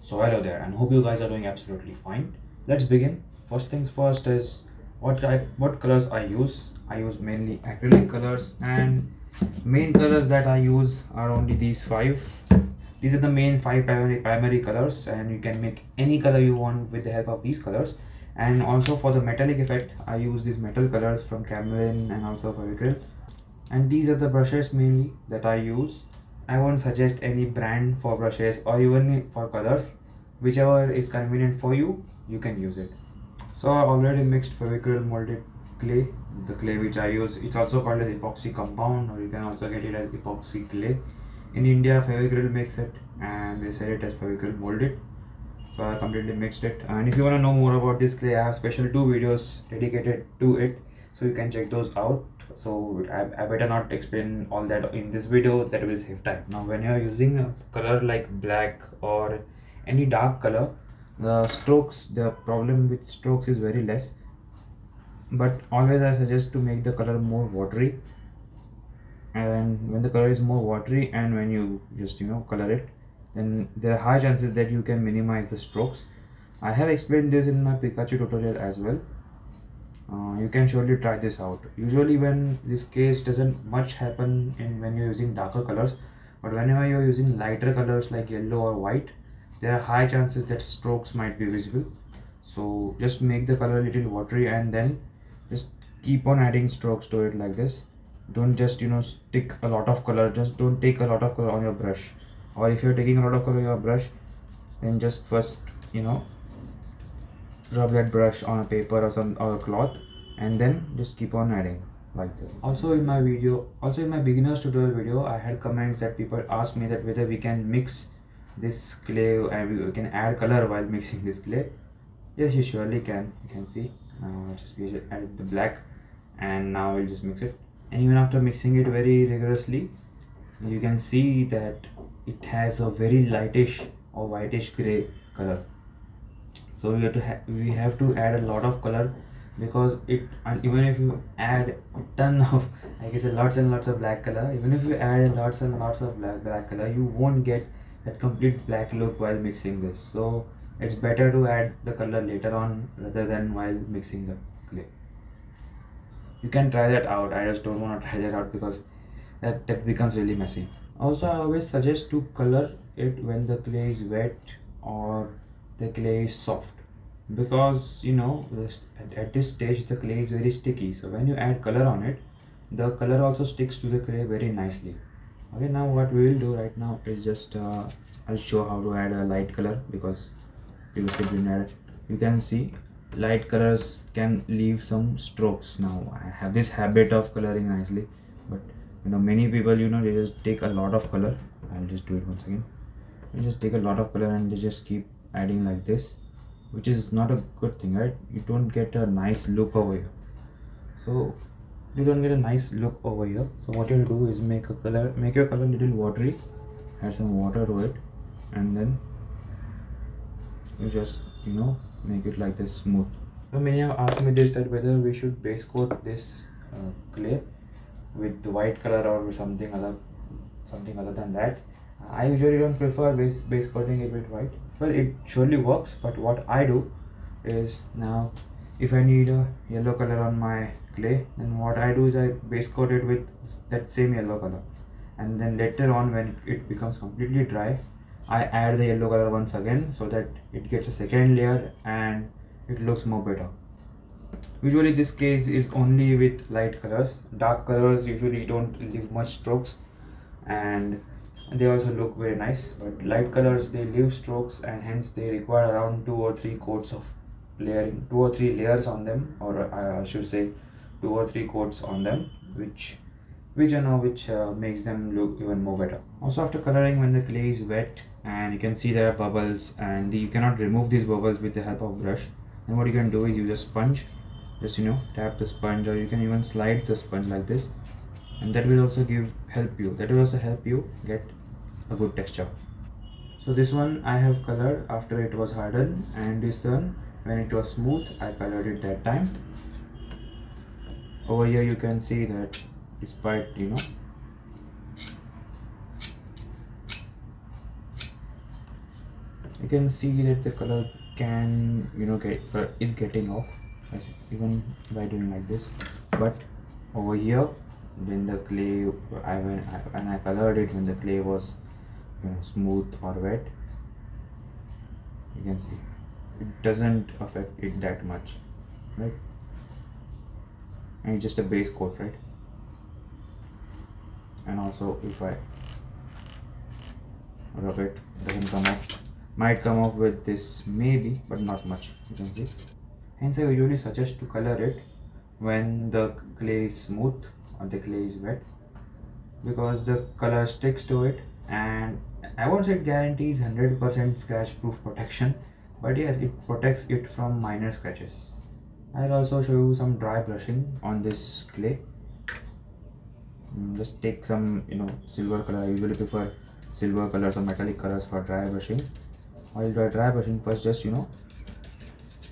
So hello there and hope you guys are doing absolutely fine. Let's begin. First things first is what type what colors I use. I use mainly acrylic colors and main colors that I use are only these five. These are the main five primary primary colors and you can make any color you want with the help of these colors. And also for the metallic effect I use these metal colors from Camlin and also Fevicryl. And these are the brushes mainly that I use I won't suggest any brand for brushes or even for colors. Whichever is convenient for you, you can use it. So I already mixed Fevicryl Mouldit clay. The clay which I use, it's also called as epoxy compound or you can also get it as epoxy clay. In India, Fevicryl makes it and they sell it as Fevicryl Mouldit. So I completely mixed it. And if you want to know more about this clay, I have special two videos dedicated to it. So you can check those out. So I, I better not explain all that in this video. That will save time. Now when you're using a color like black or any dark color the strokes the problem with strokes is very less. But always i suggest to make the color more watery. And when the color is more watery and when you just you know color it then there are high chances that you can minimize the strokes. I have explained this in my pikachu tutorial as well. Uh, you can surely try this out. Usually when this case doesn't much happen in when you're using darker colors but whenever you're using lighter colors like yellow or white there are high chances that strokes might be visible. So just make the color a little watery and then just keep on adding strokes to it like this. Don't just you know stick a lot of color just don't take a lot of color on your brush or if you're taking a lot of color on your brush then just first you know rub that brush on a paper or some or cloth and then just keep on adding like this. Also in my video also in my beginners tutorial video i had comments that people asked me that whether we can mix this clay and we can add color while mixing this clay. Yes you surely can. You can see. Uh, just we added the black and now we'll just mix it. And even after mixing it very rigorously you can see that it has a very lightish or whitish gray color. So we have to ha we have to add a lot of color because it and even if you add a ton of I guess lots and lots of black color even if you add lots and lots of black black color you won't get that complete black look while mixing this. So it's better to add the color later on rather than while mixing the clay. You can try that out. I just don't want to try that out because that, that becomes really messy also I always suggest to color it when the clay is wet or the clay is soft. Because you know at, this stage the clay is very sticky. So when you add color on it the color also sticks to the clay very nicely. Okay now what we will do right now is just uh, I'll show how to add a light color because previously didn't add you can see light colors can leave some strokes. Now I have this habit of coloring nicely but you know many people you know they just take a lot of color. I'll just do it once again. You just take a lot of color and they just keep adding like this which is not a good thing right? You don't get a nice look over here. So you don't get a nice look over here. So what you'll do is make a color make your color little watery add some water to it and then you just you know make it like this smooth. So many have asked me this that whether we should base coat this uh, clay with white color or something other something other than that. I usually don't prefer base base coating it with white. Well it surely works but what i do is now if i need a yellow color on my clay then what i do is i base coat it with that same yellow color. And then later on when it becomes completely dry i add the yellow color once again so that it gets a second layer and it looks more better usually this case is only with light colors. Dark colors usually don't leave much strokes and they also look very nice but light colors they leave strokes and hence they require around two or three coats of layering two or three layers on them or uh, I should say two or three coats on them which which you know which uh, makes them look even more better. Also after coloring when the clay is wet and you can see there are bubbles and you cannot remove these bubbles with the help of brush then what you can do is use a sponge just you know tap the sponge or you can even slide the sponge like this. And that will also give help you. That will also help you get a good texture. So this one I have colored after it was hardened and this one when it was smooth I colored it that time. Over here you can see that despite you know. You can see that the color can you know get uh, is getting off even by doing like this. But over here when the clay I when I, when I colored it when the clay was you know smooth or wet you can see. It doesn't affect it that much right? And it's just a base coat right? And also if I rub it doesn't come off. Might come off with this maybe but not much you can see hence I usually suggest to color it when the clay is smooth or the clay is wet because the color sticks to it. And I won't say it guarantees 100% scratch proof protection but yes it protects it from minor scratches. I'll also show you some dry brushing on this clay. Mm, just take some you know silver color. I usually prefer silver colors or metallic colors for dry brushing. While dry, dry brushing first just you know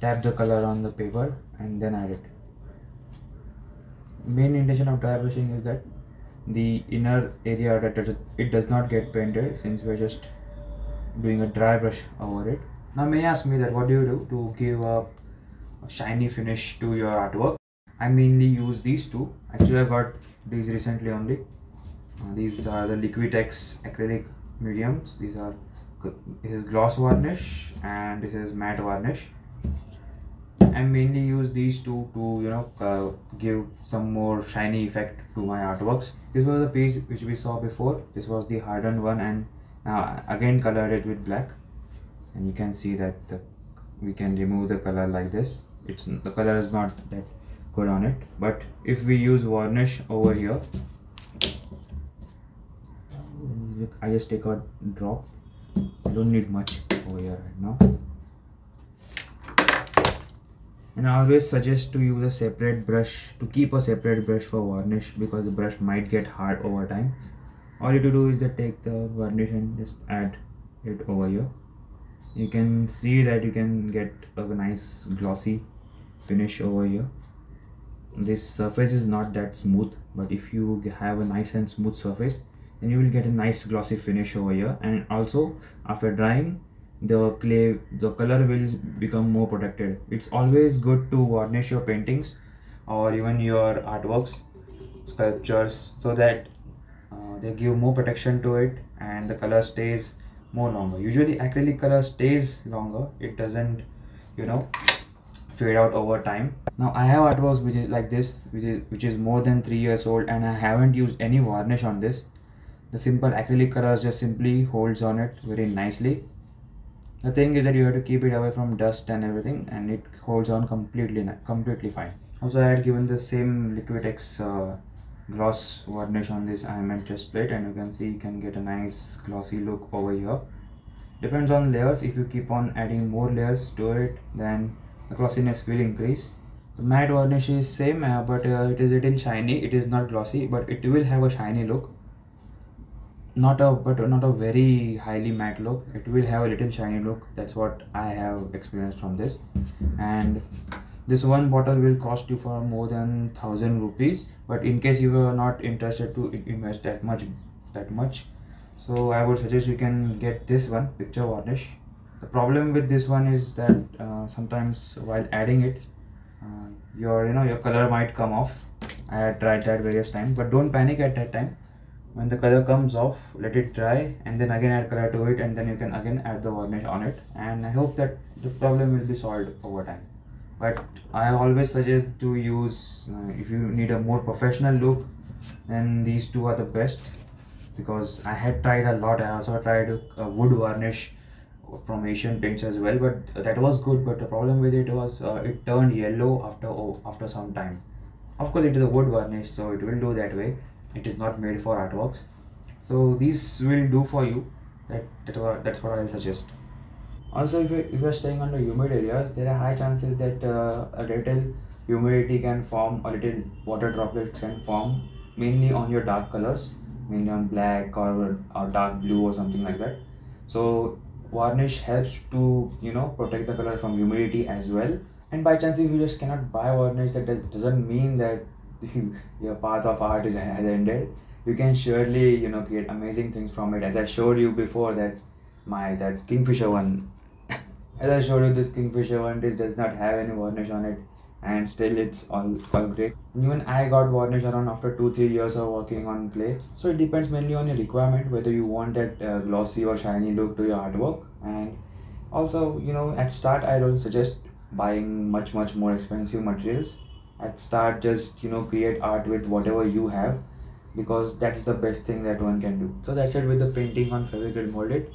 tap the color on the paper and then add it. Main intention of dry brushing is that the inner area that it does not get painted since we're just doing a dry brush over it. Now many ask me that what do you do to give a, a shiny finish to your artwork? I mainly use these two. Actually i got these recently only. Uh, these are the liquitex acrylic mediums. These are this is gloss varnish and this is matte varnish I mainly use these two to you know uh, give some more shiny effect to my artworks. This was the piece which we saw before. This was the hardened one and now again colored it with black. And you can see that the, we can remove the color like this. It's the color is not that good on it. But if we use varnish over here I just take a drop. I don't need much over here right now and I always suggest to use a separate brush to keep a separate brush for varnish because the brush might get hard over time. All you to do is that take the varnish and just add it over here. You can see that you can get a nice glossy finish over here. This surface is not that smooth but if you have a nice and smooth surface then you will get a nice glossy finish over here. And also after drying the clay the color will become more protected. It's always good to varnish your paintings or even your artworks sculptures so that uh, they give more protection to it and the color stays more longer. Usually acrylic color stays longer. It doesn't you know fade out over time. Now i have artworks which is like this which is which is more than three years old and i haven't used any varnish on this. The simple acrylic colors just simply holds on it very nicely the thing is that you have to keep it away from dust and everything and it holds on completely completely fine. Also i had given the same liquitex uh, gloss varnish on this IMM chest plate and you can see you can get a nice glossy look over here. Depends on layers. If you keep on adding more layers to it then the glossiness will increase. The matte varnish is same uh, but uh, it is little shiny. It is not glossy but it will have a shiny look not a but not a very highly matte look. It will have a little shiny look. That's what i have experienced from this. And this one bottle will cost you for more than thousand rupees. But in case you are not interested to invest that much that much so i would suggest you can get this one picture varnish. The problem with this one is that uh, sometimes while adding it uh, your you know your color might come off. I had tried that various times but don't panic at that time when the color comes off let it dry and then again add color to it and then you can again add the varnish on it. And i hope that the problem will be solved over time. But i always suggest to use uh, if you need a more professional look then these two are the best. Because i had tried a lot. I also tried a wood varnish from asian paints as well but that was good. But the problem with it was uh, it turned yellow after oh, after some time. Of course it is a wood varnish so it will do that way it is not made for artworks. So these will do for you. That, that that's what i'll suggest. Also if, you, if you're staying under humid areas there are high chances that uh, a little humidity can form a little water droplets can form mainly on your dark colors mainly on black or, or dark blue or something like that. So varnish helps to you know protect the color from humidity as well. And by chance if you just cannot buy varnish that does, doesn't mean that your path of art is has ended. You can surely you know create amazing things from it. As i showed you before that my that kingfisher one. As i showed you this kingfisher one this does not have any varnish on it and still it's all, all great. Even i got varnish around after two three years of working on clay. So it depends mainly on your requirement whether you want that uh, glossy or shiny look to your artwork. And also you know at start i don't suggest buying much much more expensive materials at start just you know create art with whatever you have because that's the best thing that one can do. So that's it with the painting on Fevicryl Mouldit.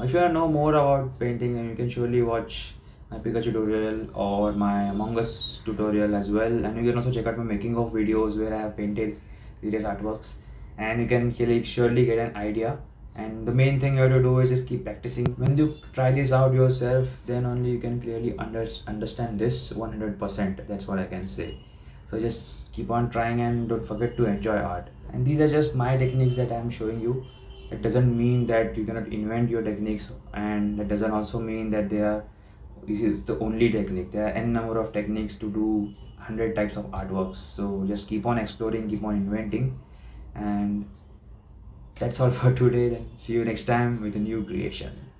If you want to know more about painting you can surely watch my Pikachu tutorial or my Among Us tutorial as well. And you can also check out my making of videos where I have painted various artworks. And you can surely get an idea. And the main thing you have to do is just keep practicing. When you try this out yourself then only you can clearly under, understand this 100% that's what I can say so just keep on trying and don't forget to enjoy art. And these are just my techniques that i'm showing you. It doesn't mean that you cannot invent your techniques and it doesn't also mean that they are this is the only technique. There are n number of techniques to do 100 types of artworks. So just keep on exploring keep on inventing. And that's all for today then. See you next time with a new creation